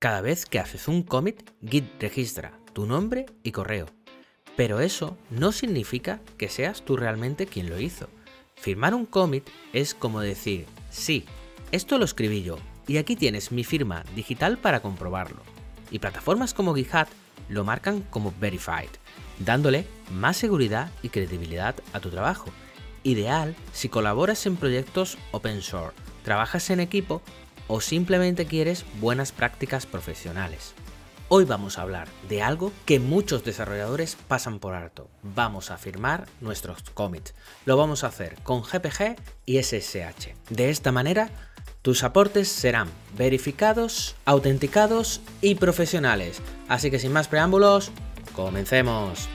Cada vez que haces un commit, Git registra tu nombre y correo. Pero eso no significa que seas tú realmente quien lo hizo. Firmar un commit es como decir, sí, esto lo escribí yo, y aquí tienes mi firma digital para comprobarlo. Y plataformas como GitHub lo marcan como verified, dándole más seguridad y credibilidad a tu trabajo. Ideal si colaboras en proyectos open source, trabajas en equipo o simplemente quieres buenas prácticas profesionales. Hoy vamos a hablar de algo que muchos desarrolladores pasan por alto. Vamos a firmar nuestros commits. Lo vamos a hacer con GPG y SSH. De esta manera, tus aportes serán verificados, autenticados y profesionales. Así que sin más preámbulos, comencemos.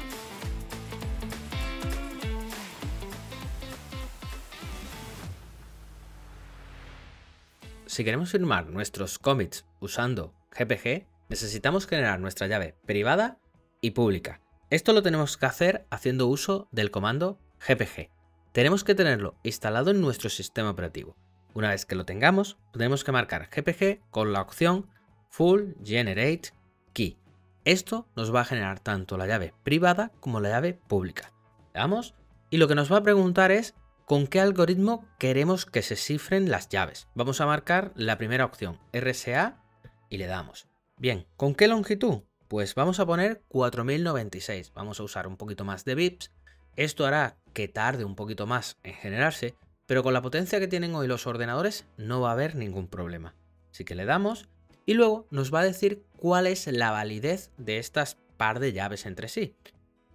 Si queremos firmar nuestros commits usando GPG, necesitamos generar nuestra llave privada y pública. Esto lo tenemos que hacer haciendo uso del comando GPG. Tenemos que tenerlo instalado en nuestro sistema operativo. Una vez que lo tengamos, tenemos que marcar GPG con la opción Full Generate Key. Esto nos va a generar tanto la llave privada como la llave pública. Le damos y lo que nos va a preguntar es con qué algoritmo queremos que se cifren las llaves. Vamos a marcar la primera opción, RSA, y le damos. Bien, ¿con qué longitud? Pues vamos a poner 4096. Vamos a usar un poquito más de bits. Esto hará que tarde un poquito más en generarse, pero con la potencia que tienen hoy los ordenadores no va a haber ningún problema. Así que le damos y luego nos va a decir cuál es la validez de estas par de llaves entre sí.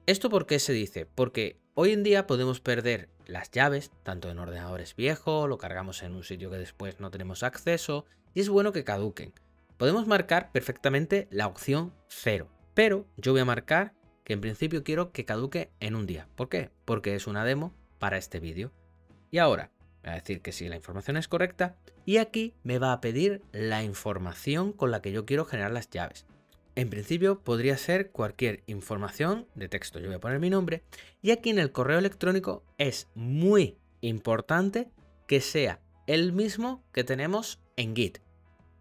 ¿Esto por qué se dice? Porque hoy en día podemos perder las llaves, tanto en ordenadores viejos, lo cargamos en un sitio que después no tenemos acceso, y es bueno que caduquen. Podemos marcar perfectamente la opción 0, pero yo voy a marcar que en principio quiero que caduque en un día. ¿Por qué? Porque es una demo para este vídeo. Y ahora, voy a decir que si la información es correcta, y aquí me va a pedir la información con la que yo quiero generar las llaves. En principio podría ser cualquier información de texto. Yo voy a poner mi nombre. Y aquí en el correo electrónico es muy importante que sea el mismo que tenemos en Git.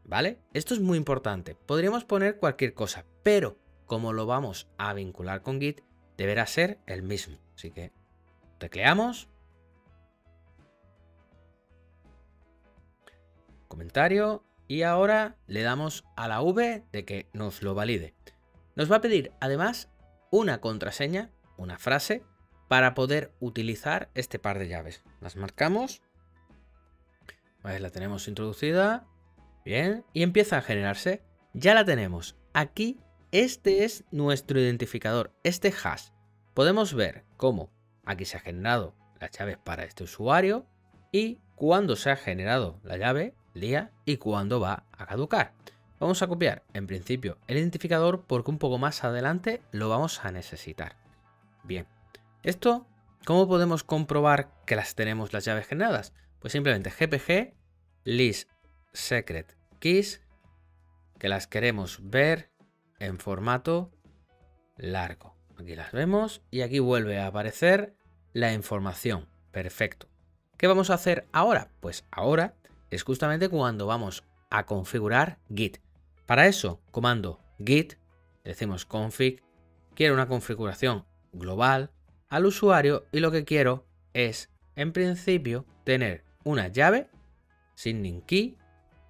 ¿Vale? Esto es muy importante. Podríamos poner cualquier cosa, pero como lo vamos a vincular con Git, deberá ser el mismo. Así que tecleamos. Comentario y ahora le damos a la V de que nos lo valide. Nos va a pedir además una contraseña, una frase, para poder utilizar este par de llaves. Las marcamos. la tenemos introducida. Bien. Y empieza a generarse. Ya la tenemos. Aquí, este es nuestro identificador, este hash. Podemos ver cómo aquí se ha generado las llaves para este usuario y cuando se ha generado la llave y cuándo va a caducar. Vamos a copiar en principio el identificador porque un poco más adelante lo vamos a necesitar. Bien, esto, ¿cómo podemos comprobar que las tenemos las llaves generadas? Pues simplemente gpg list secret keys que las queremos ver en formato largo. Aquí las vemos y aquí vuelve a aparecer la información. Perfecto. ¿Qué vamos a hacer ahora? Pues ahora es justamente cuando vamos a configurar Git. Para eso, comando git, decimos config, quiero una configuración global al usuario y lo que quiero es, en principio, tener una llave sin key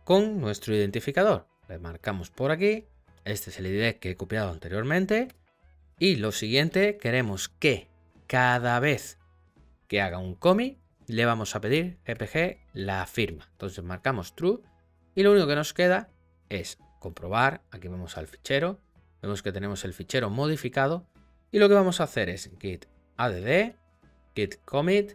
con nuestro identificador. Le marcamos por aquí, este es el ID que he copiado anteriormente y lo siguiente, queremos que cada vez que haga un commit le vamos a pedir gpg la firma. Entonces marcamos true y lo único que nos queda es comprobar. Aquí vamos al fichero, vemos que tenemos el fichero modificado y lo que vamos a hacer es git add, git commit,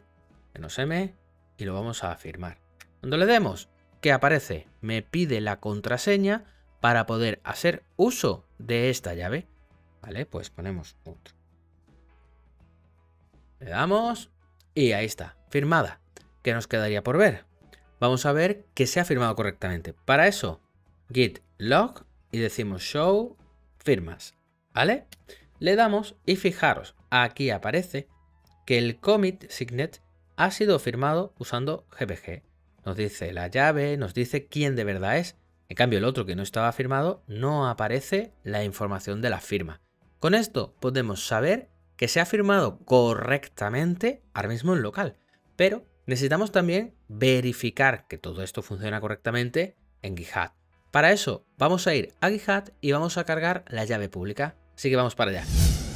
menos m y lo vamos a firmar. Cuando le demos que aparece, me pide la contraseña para poder hacer uso de esta llave. Vale, pues ponemos otro. Le damos y ahí está, firmada. ¿Qué nos quedaría por ver? Vamos a ver que se ha firmado correctamente. Para eso, git log y decimos show firmas. ¿Vale? Le damos y fijaros, aquí aparece que el commit signet ha sido firmado usando GPG. Nos dice la llave, nos dice quién de verdad es. En cambio, el otro que no estaba firmado no aparece la información de la firma. Con esto podemos saber que se ha firmado correctamente ahora mismo en local, pero necesitamos también verificar que todo esto funciona correctamente en GitHub. Para eso vamos a ir a GitHub y vamos a cargar la llave pública. Así que vamos para allá.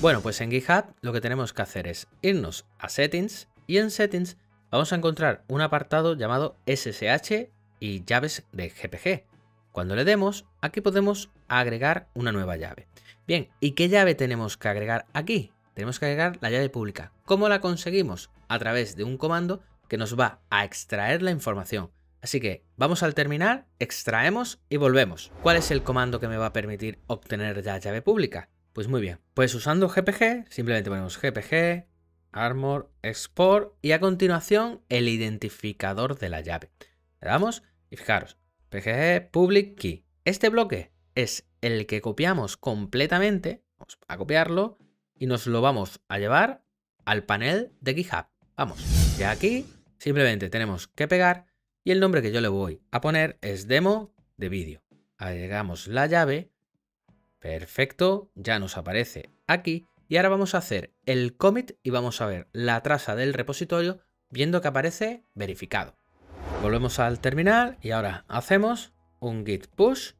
Bueno, pues en GitHub lo que tenemos que hacer es irnos a Settings y en Settings vamos a encontrar un apartado llamado SSH y llaves de GPG. Cuando le demos, aquí podemos agregar una nueva llave. Bien, ¿y qué llave tenemos que agregar aquí? Tenemos que agregar la llave pública. ¿Cómo la conseguimos? A través de un comando que nos va a extraer la información. Así que vamos al terminal, extraemos y volvemos. ¿Cuál es el comando que me va a permitir obtener la llave pública? Pues muy bien, pues usando GPG, simplemente ponemos GPG, Armor, Export y a continuación el identificador de la llave. Le damos y fijaros, PGG Public Key. Este bloque es el que copiamos completamente, vamos a copiarlo y nos lo vamos a llevar al panel de GitHub. Vamos, y aquí simplemente tenemos que pegar y el nombre que yo le voy a poner es demo de vídeo. Agregamos la llave. Perfecto, ya nos aparece aquí. Y ahora vamos a hacer el commit y vamos a ver la traza del repositorio viendo que aparece verificado. Volvemos al terminal y ahora hacemos un git push.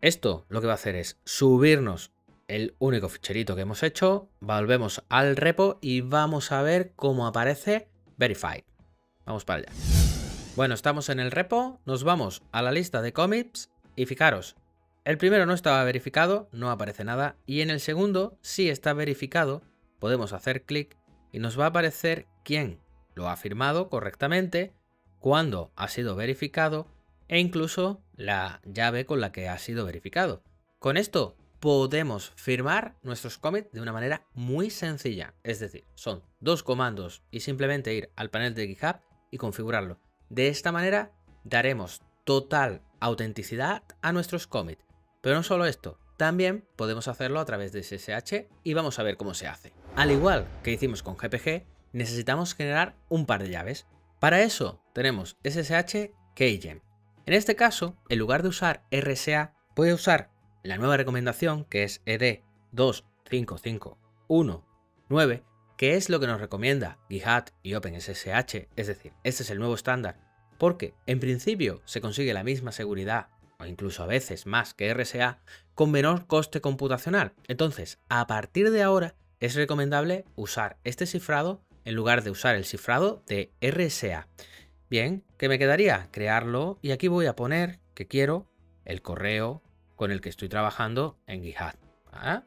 Esto lo que va a hacer es subirnos el único ficherito que hemos hecho. Volvemos al repo y vamos a ver cómo aparece verified. Vamos para allá. Bueno, estamos en el repo, nos vamos a la lista de commits y fijaros, el primero no estaba verificado, no aparece nada, y en el segundo sí está verificado, podemos hacer clic y nos va a aparecer quién lo ha firmado correctamente, cuándo ha sido verificado e incluso la llave con la que ha sido verificado. Con esto podemos firmar nuestros commits de una manera muy sencilla, es decir, son dos comandos y simplemente ir al panel de GitHub y configurarlo. De esta manera daremos total autenticidad a nuestros commits. Pero no solo esto, también podemos hacerlo a través de SSH y vamos a ver cómo se hace. Al igual que hicimos con GPG, necesitamos generar un par de llaves. Para eso tenemos SSH Keygem. En este caso, en lugar de usar RSA, voy a usar la nueva recomendación que es ED 25519 que es lo que nos recomienda GitHub y OpenSSH, es decir, este es el nuevo estándar, porque en principio se consigue la misma seguridad, o incluso a veces más que RSA, con menor coste computacional. Entonces, a partir de ahora, es recomendable usar este cifrado en lugar de usar el cifrado de RSA. Bien, ¿qué me quedaría? Crearlo y aquí voy a poner que quiero el correo con el que estoy trabajando en GitHub. ¿Ah?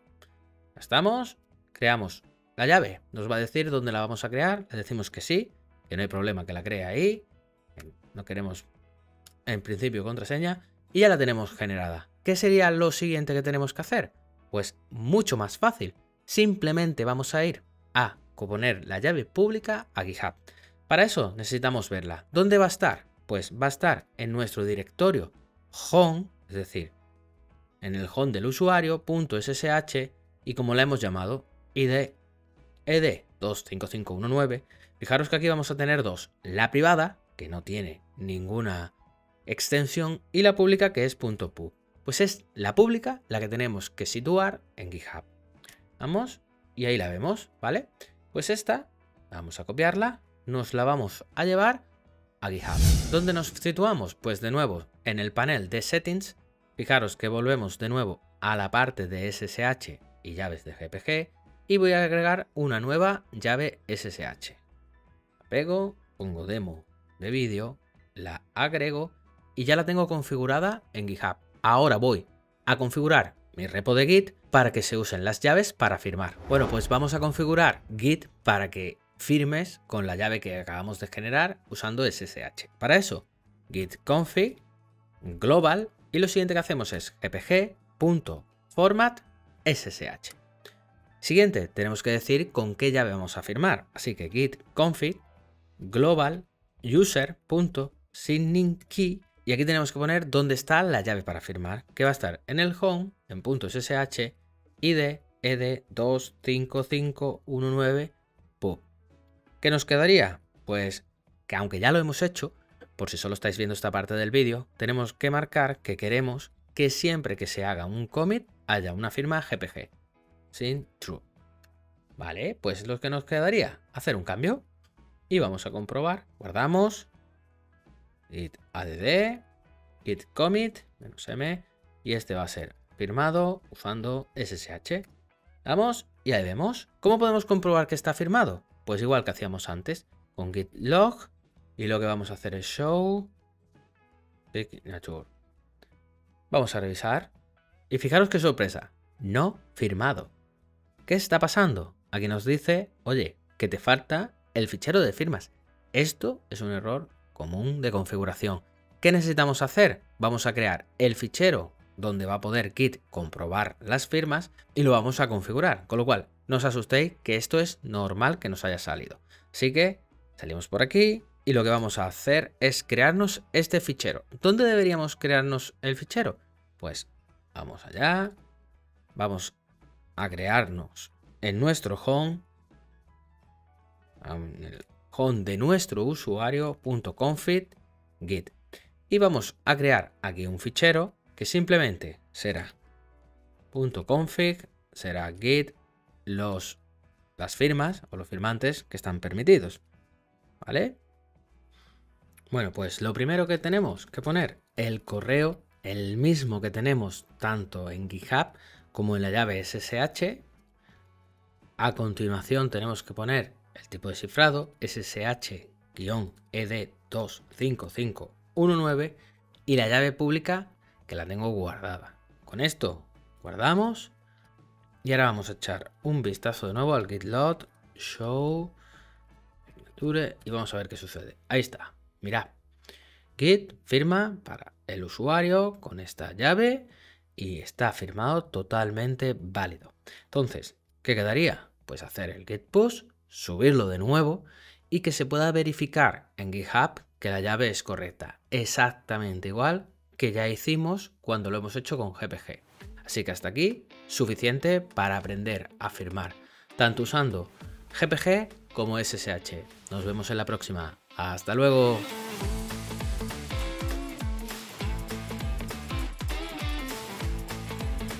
Estamos, creamos la llave nos va a decir dónde la vamos a crear. Le decimos que sí, que no hay problema que la crea ahí. No queremos, en principio, contraseña. Y ya la tenemos generada. ¿Qué sería lo siguiente que tenemos que hacer? Pues mucho más fácil. Simplemente vamos a ir a poner la llave pública a GitHub. Para eso necesitamos verla. ¿Dónde va a estar? Pues va a estar en nuestro directorio home, es decir, en el home del usuario, .ssh, y como la hemos llamado, id ed25519, fijaros que aquí vamos a tener dos. La privada, que no tiene ninguna extensión, y la pública, que es .pu. Pues es la pública la que tenemos que situar en GitHub. Vamos, y ahí la vemos, ¿vale? Pues esta, vamos a copiarla, nos la vamos a llevar a GitHub. ¿Dónde nos situamos? Pues de nuevo, en el panel de Settings, fijaros que volvemos de nuevo a la parte de SSH y llaves de GPG, y voy a agregar una nueva llave SSH. pego, pongo demo de vídeo, la agrego y ya la tengo configurada en GitHub. Ahora voy a configurar mi repo de Git para que se usen las llaves para firmar. Bueno, pues vamos a configurar Git para que firmes con la llave que acabamos de generar usando SSH. Para eso, git config global y lo siguiente que hacemos es gpg.format ssh. Siguiente, tenemos que decir con qué llave vamos a firmar. Así que git config global user.signing y aquí tenemos que poner dónde está la llave para firmar, que va a estar en el home, en .ssh, id ed25519 pub. ¿Qué nos quedaría? Pues que aunque ya lo hemos hecho, por si solo estáis viendo esta parte del vídeo, tenemos que marcar que queremos que siempre que se haga un commit haya una firma GPG. Sin true. Vale, pues lo que nos quedaría, hacer un cambio. Y vamos a comprobar. Guardamos. Git add, git commit, "-m", y este va a ser firmado usando SSH. Damos y ahí vemos. ¿Cómo podemos comprobar que está firmado? Pues igual que hacíamos antes, con git log, y lo que vamos a hacer es show Vamos a revisar. Y fijaros qué sorpresa. No firmado. ¿Qué está pasando? Aquí nos dice, oye, que te falta el fichero de firmas. Esto es un error común de configuración. ¿Qué necesitamos hacer? Vamos a crear el fichero donde va a poder Git comprobar las firmas y lo vamos a configurar. Con lo cual, no os asustéis que esto es normal que nos haya salido. Así que salimos por aquí y lo que vamos a hacer es crearnos este fichero. ¿Dónde deberíamos crearnos el fichero? Pues vamos allá, vamos a crearnos en nuestro home, en el home de nuestro usuario .config git y vamos a crear aquí un fichero que simplemente será .config será git los las firmas o los firmantes que están permitidos ¿vale? Bueno, pues lo primero que tenemos que poner el correo, el mismo que tenemos tanto en GitHub como en la llave SSH a continuación tenemos que poner el tipo de cifrado SSH-ED25519 y la llave pública que la tengo guardada. Con esto guardamos y ahora vamos a echar un vistazo de nuevo al git log show y vamos a ver qué sucede. Ahí está, mirad. Git firma para el usuario con esta llave y está firmado totalmente válido. Entonces, ¿Qué quedaría? Pues hacer el git push, subirlo de nuevo y que se pueda verificar en GitHub que la llave es correcta, exactamente igual que ya hicimos cuando lo hemos hecho con GPG. Así que hasta aquí, suficiente para aprender a firmar, tanto usando GPG como SSH. Nos vemos en la próxima. Hasta luego.